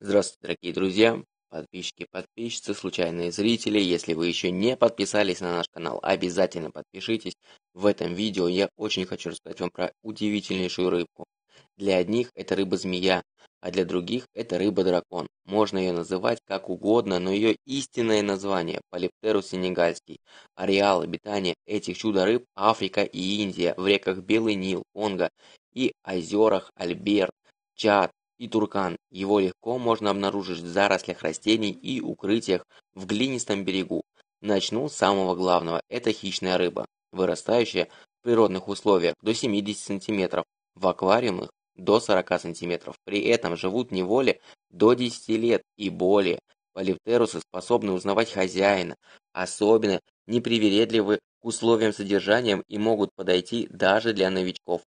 Здравствуйте, дорогие друзья, подписчики, подписчицы, случайные зрители. Если вы еще не подписались на наш канал, обязательно подпишитесь. В этом видео я очень хочу рассказать вам про удивительнейшую рыбку. Для одних это рыба-змея, а для других это рыба-дракон. Можно ее называть как угодно, но ее истинное название – Полиптерус сенегальский. Ареал обитания этих чудо-рыб – Африка и Индия, в реках Белый Нил, Конго и озерах Альберт, Чад, и туркан. Его легко можно обнаружить в зарослях растений и укрытиях в глинистом берегу. Начну с самого главного. Это хищная рыба, вырастающая в природных условиях до 70 см, в аквариумах до 40 см. При этом живут в неволе до 10 лет и более. Полиптерусы способны узнавать хозяина, особенно непривередливы к условиям содержания и могут подойти даже для новичков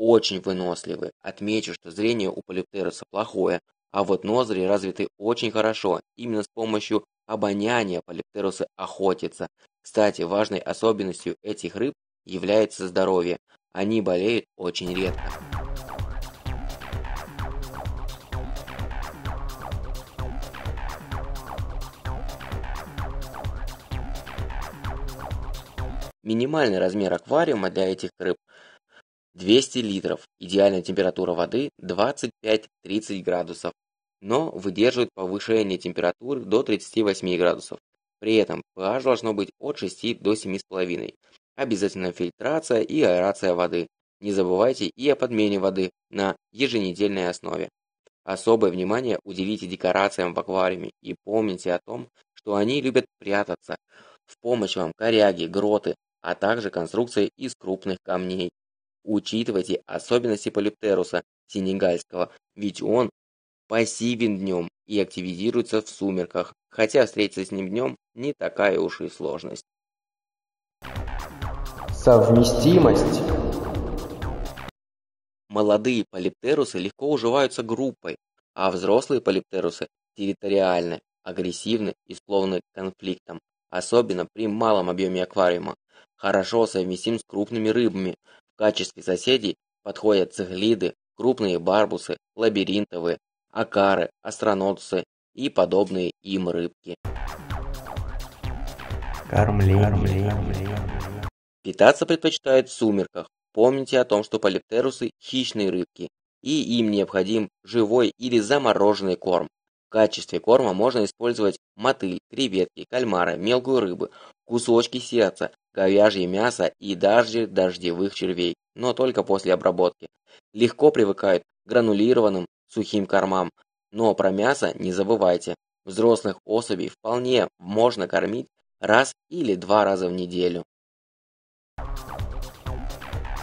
очень выносливы. Отмечу, что зрение у полиптеруса плохое, а вот ноздри развиты очень хорошо. Именно с помощью обоняния полиптерусы охотятся. Кстати, важной особенностью этих рыб является здоровье. Они болеют очень редко. Минимальный размер аквариума для этих рыб 200 литров. Идеальная температура воды 25-30 градусов, но выдерживает повышение температуры до 38 градусов. При этом pH должно быть от 6 до 7,5. Обязательно фильтрация и аэрация воды. Не забывайте и о подмене воды на еженедельной основе. Особое внимание уделите декорациям в аквариуме и помните о том, что они любят прятаться. В помощь вам коряги, гроты, а также конструкции из крупных камней. Учитывайте особенности полиптеруса сенегальского, ведь он пассивен днем и активизируется в сумерках, хотя встретиться с ним днем не такая уж и сложность. Совместимость. Молодые полиптерусы легко уживаются группой, а взрослые полиптерусы территориальны, агрессивны и склонны к конфликтам, особенно при малом объеме аквариума. Хорошо совместим с крупными рыбами, качестве соседей подходят цихлиды, крупные барбусы, лабиринтовые, акары, астронотусы и подобные им рыбки. Кормление. Питаться предпочитают в сумерках. Помните о том, что полиптерусы – хищные рыбки, и им необходим живой или замороженный корм. В качестве корма можно использовать мотыль, креветки, кальмары, мелкую рыбу, кусочки сердца, говяжье мясо и даже дождевых червей, но только после обработки. Легко привыкают к гранулированным сухим кормам, но про мясо не забывайте. Взрослых особей вполне можно кормить раз или два раза в неделю.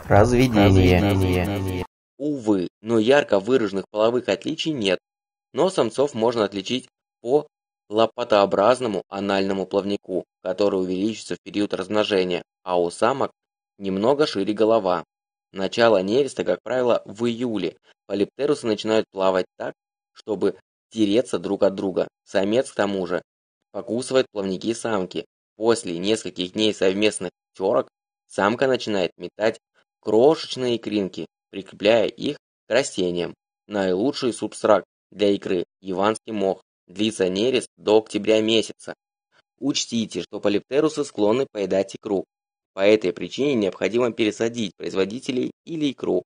Разведение. Разведение. Увы, но ярко выраженных половых отличий нет, но самцов можно отличить по лопатообразному анальному плавнику, который увеличится в период размножения, а у самок немного шире голова. Начало нереста, как правило, в июле. Полиптерусы начинают плавать так, чтобы тереться друг от друга. Самец, к тому же, покусывает плавники самки. После нескольких дней совместных терок самка начинает метать крошечные икринки, прикрепляя их к растениям. Наилучший субстрат для икры – иванский мох. Длится нерест до октября месяца. Учтите, что полиптерусы склонны поедать икру. По этой причине необходимо пересадить производителей или икру.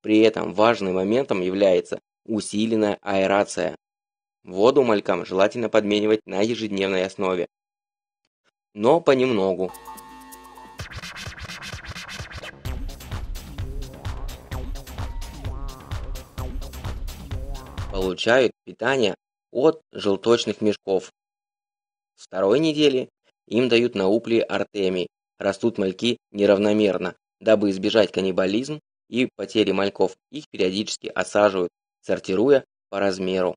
При этом важным моментом является усиленная аэрация. Воду малькам желательно подменивать на ежедневной основе. Но понемногу. Получают питание от желточных мешков. Второй недели им дают науплии артемий, растут мальки неравномерно. Дабы избежать каннибализм и потери мальков, их периодически осаживают, сортируя по размеру.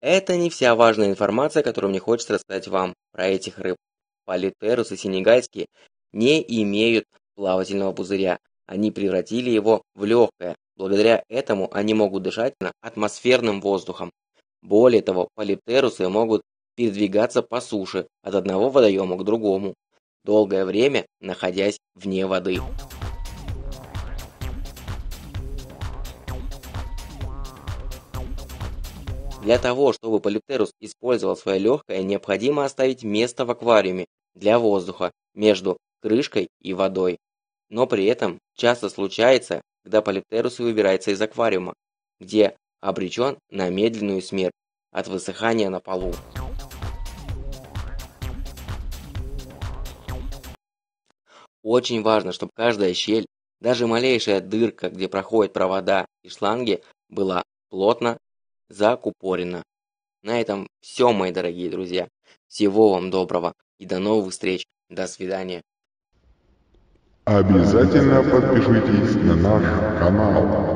Это не вся важная информация, которую мне хочется рассказать вам про этих рыб. Политерусы сенегальские не имеют плавательного пузыря. Они превратили его в легкое. Благодаря этому они могут дышать атмосферным воздухом. Более того, полиптерусы могут передвигаться по суше от одного водоема к другому, долгое время находясь вне воды. Для того, чтобы полиптерус использовал свое легкое, необходимо оставить место в аквариуме для воздуха между крышкой и водой. Но при этом часто случается, когда полиптерус выбирается из аквариума, где обречен на медленную смерть от высыхания на полу. Очень важно, чтобы каждая щель, даже малейшая дырка, где проходят провода и шланги, была плотно закупорена. На этом все, мои дорогие друзья. Всего вам доброго и до новых встреч. До свидания. Обязательно подпишитесь на наш канал.